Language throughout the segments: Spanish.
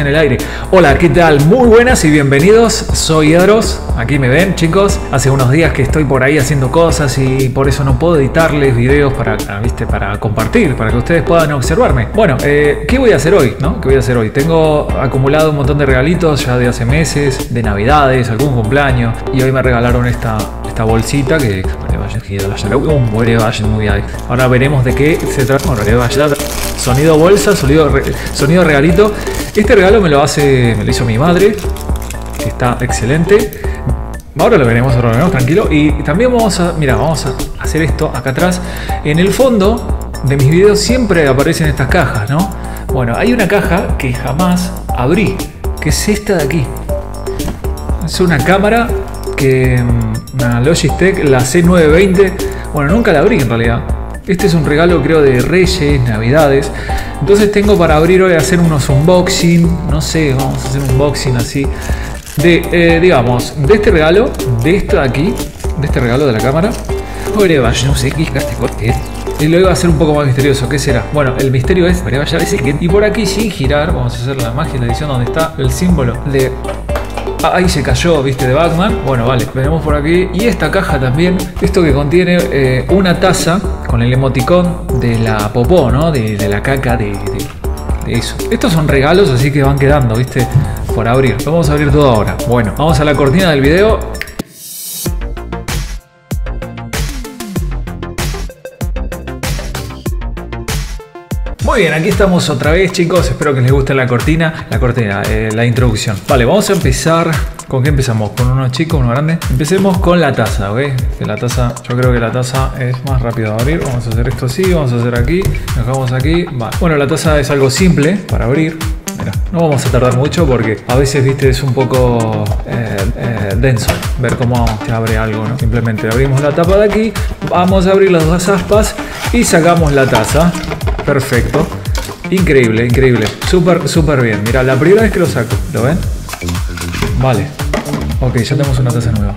en el aire. Hola, ¿qué tal? Muy buenas y bienvenidos. Soy Edros. Aquí me ven, chicos. Hace unos días que estoy por ahí haciendo cosas y por eso no puedo editarles videos para, ah, ¿viste? para compartir, para que ustedes puedan observarme. Bueno, eh, ¿qué voy a hacer hoy? ¿no? ¿Qué voy a hacer hoy? Tengo acumulado un montón de regalitos ya de hace meses, de navidades, algún cumpleaños. Y hoy me regalaron esta, esta bolsita que Ahora veremos de qué se trata. Sonido bolsa, sonido, sonido regalito. Este regalo me lo hace, me lo hizo mi madre, está excelente. Ahora lo veremos, ahora lo veremos, tranquilo. Y también vamos a, mira, vamos a hacer esto acá atrás. En el fondo de mis videos siempre aparecen estas cajas, ¿no? Bueno, hay una caja que jamás abrí, que es esta de aquí. Es una cámara que mm, una Logitech, la C920. Bueno, nunca la abrí en realidad. Este es un regalo creo de Reyes, Navidades. Entonces tengo para abrir hoy hacer unos unboxing. No sé, vamos a hacer un unboxing así. De, eh, digamos, de este regalo, de esto de aquí, de este regalo de la cámara. No sé qué y lo iba a hacer un poco más misterioso. ¿Qué será? Bueno, el misterio es. Y por aquí, sin girar, vamos a hacer la magia, la edición donde está el símbolo de ahí se cayó, viste, de Batman. Bueno, vale, veremos por aquí. Y esta caja también, esto que contiene eh, una taza con el emoticón de la popó, ¿no? De, la caca de, de, eso. Estos son regalos, así que van quedando, viste, por abrir. Vamos a abrir todo ahora. Bueno, vamos a la cortina del video Muy bien, aquí estamos otra vez chicos, espero que les guste la cortina, la cortina, eh, la introducción. Vale, vamos a empezar, ¿con qué empezamos? ¿Con uno chico, uno grande? Empecemos con la taza, ¿ok? La taza, yo creo que la taza es más rápido de abrir, vamos a hacer esto así, vamos a hacer aquí, dejamos aquí, vale. Bueno, la taza es algo simple para abrir, Mira, no vamos a tardar mucho porque a veces, viste, es un poco eh, eh, denso ver cómo se abre algo, ¿no? Simplemente abrimos la tapa de aquí, vamos a abrir las dos aspas y sacamos la taza. Perfecto. Increíble, increíble. Súper, súper bien. Mira, la primera vez que lo saco. ¿Lo ven? Vale. Ok, ya tenemos una taza nueva.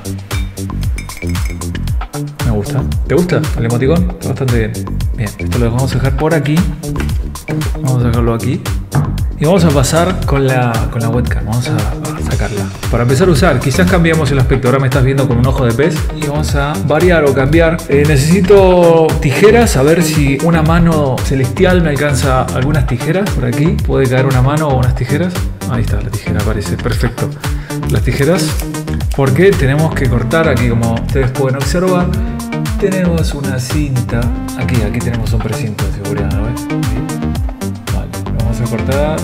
Me gusta. ¿Te gusta el emoticón? Está bastante bien. Bien, esto lo vamos a dejar por aquí. Vamos a dejarlo aquí. Y vamos a pasar con la, con la webcam, vamos a, sacarla. Para empezar a usar, quizás cambiamos el aspecto, ahora me estás viendo con un ojo de pez y vamos a variar o cambiar. Eh, necesito tijeras, a ver si una mano celestial me alcanza algunas tijeras por aquí. Puede caer una mano o unas tijeras. Ahí está, la tijera aparece, perfecto. Las tijeras, porque tenemos que cortar aquí como ustedes pueden observar. Tenemos una cinta, aquí, aquí tenemos un precinto de seguridad, ¿no ves? cortada.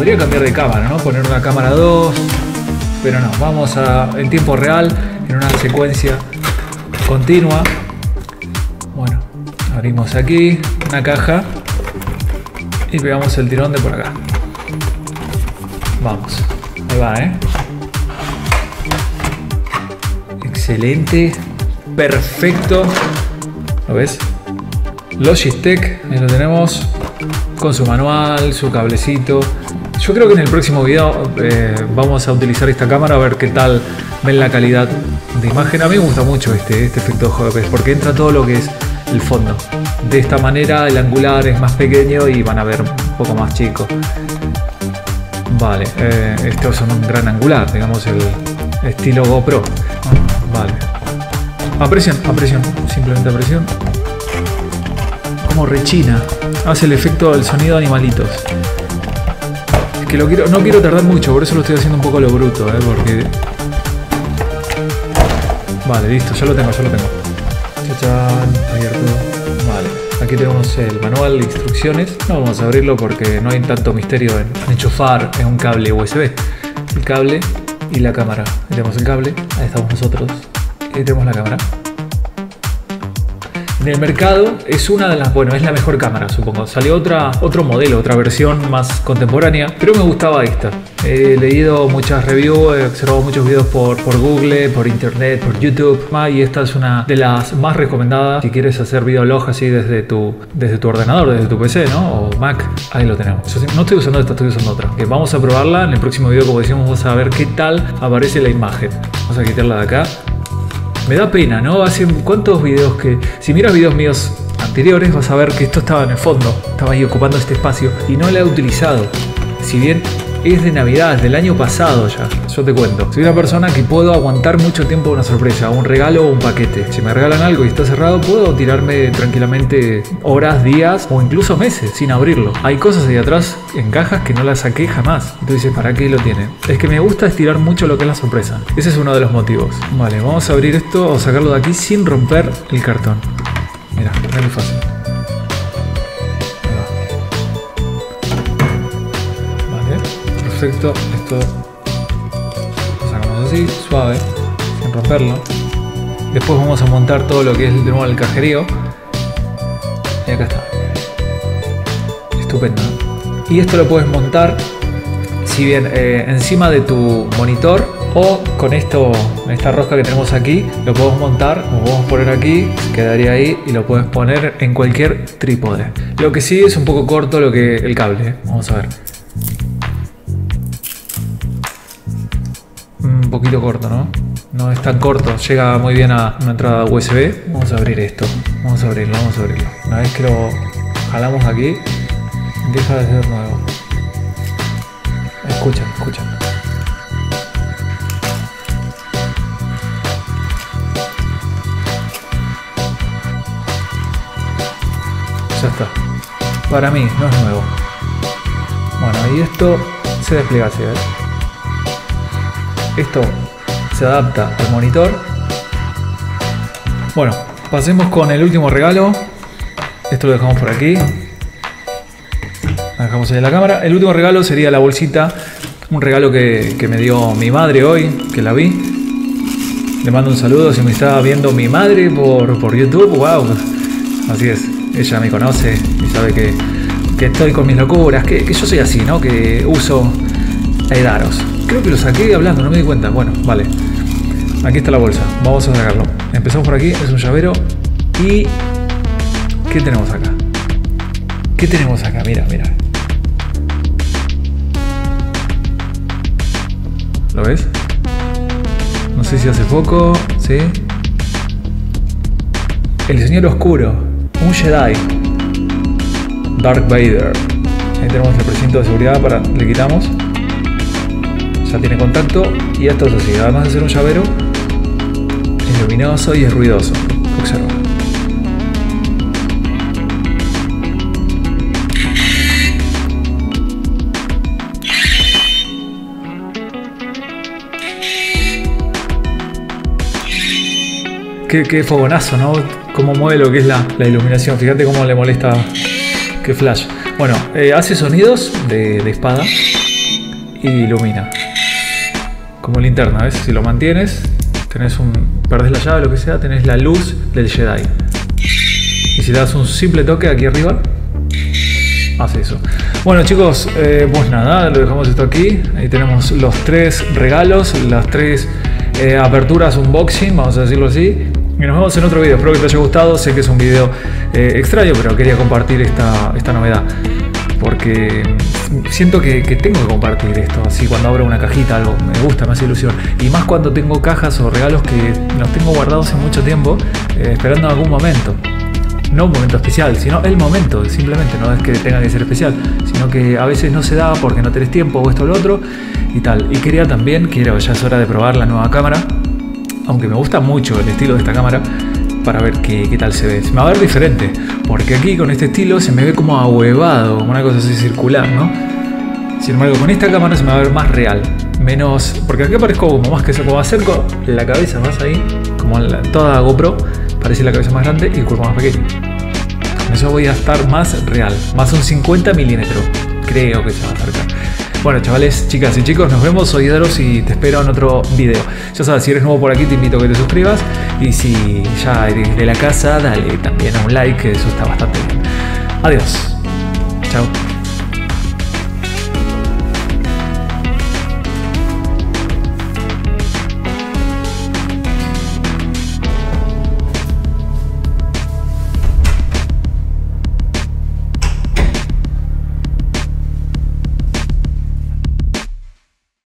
Podría cambiar de cámara, ¿no? Poner una cámara 2. Pero no, vamos a en tiempo real, en una secuencia continua. Bueno, abrimos aquí una caja y pegamos el tirón de por acá. Vamos, ahí va, ¿eh? Excelente, perfecto. ¿Lo ves? Logitech, ahí lo tenemos con su manual, su cablecito. Yo creo que en el próximo video eh, vamos a utilizar esta cámara a ver qué tal ven la calidad de imagen. A mí me gusta mucho este, este efecto juego porque entra todo lo que es el fondo. De esta manera el angular es más pequeño y van a ver un poco más chico. Vale, eh, estos son un gran angular, digamos el estilo GoPro. Vale. A presión, a presión, simplemente a presión como rechina. Hace el efecto del sonido de animalitos. Que lo quiero, no quiero tardar mucho, por eso lo estoy haciendo un poco lo bruto, ¿eh? porque... Vale, listo, ya lo tengo, ya lo tengo. Chachán, abierto. Vale, aquí tenemos el manual de instrucciones. No vamos a abrirlo porque no hay tanto misterio en enchufar en un cable USB. El cable y la cámara. Tenemos el cable, ahí estamos nosotros. Y ahí tenemos la cámara en el mercado es una de las, bueno, es la mejor cámara, supongo. Salió otra, otro modelo, otra versión más contemporánea, pero me gustaba esta. He leído muchas reviews, he observado muchos videos por, por Google, por internet, por YouTube, y esta es una de las más recomendadas si quieres hacer videolog así desde tu, desde tu ordenador, desde tu PC, ¿no? O Mac. Ahí lo tenemos. no estoy usando esta, estoy usando otra. Que vamos a probarla en el próximo video, como decíamos, vamos a ver qué tal aparece la imagen. Vamos a quitarla de acá me da pena, ¿no? Hace cuántos videos que. Si miras videos míos anteriores, vas a ver que esto estaba en el fondo, estaba ahí ocupando este espacio y no lo he utilizado. Si bien es de Navidad, del año pasado ya. Yo te cuento. Soy una persona que puedo aguantar mucho tiempo una sorpresa, un regalo o un paquete. Si me regalan algo y está cerrado, puedo tirarme tranquilamente horas, días o incluso meses sin abrirlo. Hay cosas ahí atrás en cajas que no las saqué jamás. Entonces, ¿para qué lo tiene? Es que me gusta estirar mucho lo que es la sorpresa. Ese es uno de los motivos. Vale, vamos a abrir esto o sacarlo de aquí sin romper el cartón. Mira, es muy fácil. Perfecto. Esto lo sacamos así, suave, sin romperlo. Después vamos a montar todo lo que es de nuevo el cajerío. Y acá está. Estupendo. Y esto lo puedes montar, si bien eh, encima de tu monitor o con esto, esta rosca que tenemos aquí, lo podemos montar, lo podemos poner aquí, quedaría ahí y lo puedes poner en cualquier trípode. Lo que sí es un poco corto lo que el cable, ¿eh? vamos a ver. Un poquito corto, ¿no? No es tan corto, llega muy bien a una entrada USB. Vamos a abrir esto, vamos a abrirlo, vamos a abrirlo. Una vez que lo jalamos aquí, deja de ser nuevo. Escuchen, escuchen. Ya está. Para mí, no es nuevo. Bueno, y esto se despliega así, ¿ves? Esto se adapta al monitor. Bueno, pasemos con el último regalo. Esto lo dejamos por aquí. Lo dejamos ahí en la cámara. El último regalo sería la bolsita. Un regalo que, me dio mi madre hoy, que la vi. Le mando un saludo si me está viendo mi madre por, por YouTube. ¡Wow! Así es. Ella me conoce y sabe que, estoy con mis locuras. Que, que yo soy así, ¿no? Que uso Aidaros. Creo que lo saqué hablando, no me di cuenta. Bueno, vale. Aquí está la bolsa. Vamos a sacarlo. Empezamos por aquí. Es un llavero. Y... ¿Qué tenemos acá? ¿Qué tenemos acá? Mira, mira. ¿Lo ves? No sé si hace poco. ¿Sí? El Señor Oscuro. Un Jedi. Dark Vader. Ahí tenemos el precinto de seguridad para... Le quitamos ya tiene contacto y esto es así, además de ser un llavero, es luminoso y es ruidoso. Observa. Qué, fogonazo, ¿no? Cómo mueve lo que es la, iluminación. Fíjate cómo le molesta. Qué flash. Bueno, eh, hace sonidos de, de espada y ilumina como linterna, ¿ves? Si lo mantienes, tenés un. perdés la llave, lo que sea, tenés la luz del Jedi. Y si le das un simple toque aquí arriba, hace eso. Bueno chicos, eh, pues nada, lo dejamos esto aquí. Ahí tenemos los tres regalos, las tres eh, aperturas unboxing, vamos a decirlo así. Y nos vemos en otro video. Espero que te haya gustado. Sé que es un video eh, extraño, pero quería compartir esta, esta novedad porque siento que, tengo que compartir esto, así cuando abro una cajita algo, me gusta, me hace ilusión. Y más cuando tengo cajas o regalos que los tengo guardados hace mucho tiempo, eh, esperando algún momento. No un momento especial, sino el momento, simplemente, no es que tenga que ser especial, sino que a veces no se da porque no tenés tiempo o esto o lo otro y tal. Y quería también, quiero, ya es hora de probar la nueva cámara, aunque me gusta mucho el estilo de esta cámara, para ver qué, qué, tal se ve. Se me va a ver diferente, porque aquí con este estilo se me ve como ahuevado, como una cosa así circular, ¿no? Sin embargo, con esta cámara se me va a ver más real, menos... Porque aquí parezco como más que se como acerco la cabeza más ahí, como toda GoPro, parece la cabeza más grande y el cuerpo más pequeño. Con eso voy a estar más real, más un 50 milímetros, creo que se va a acercar. Bueno, chavales, chicas y chicos, nos vemos. Soy Daros y te espero en otro video. Ya sabes, si eres nuevo por aquí, te invito a que te suscribas. Y si ya eres de la casa, dale también a un like, que eso está bastante bien. Adiós. Chao.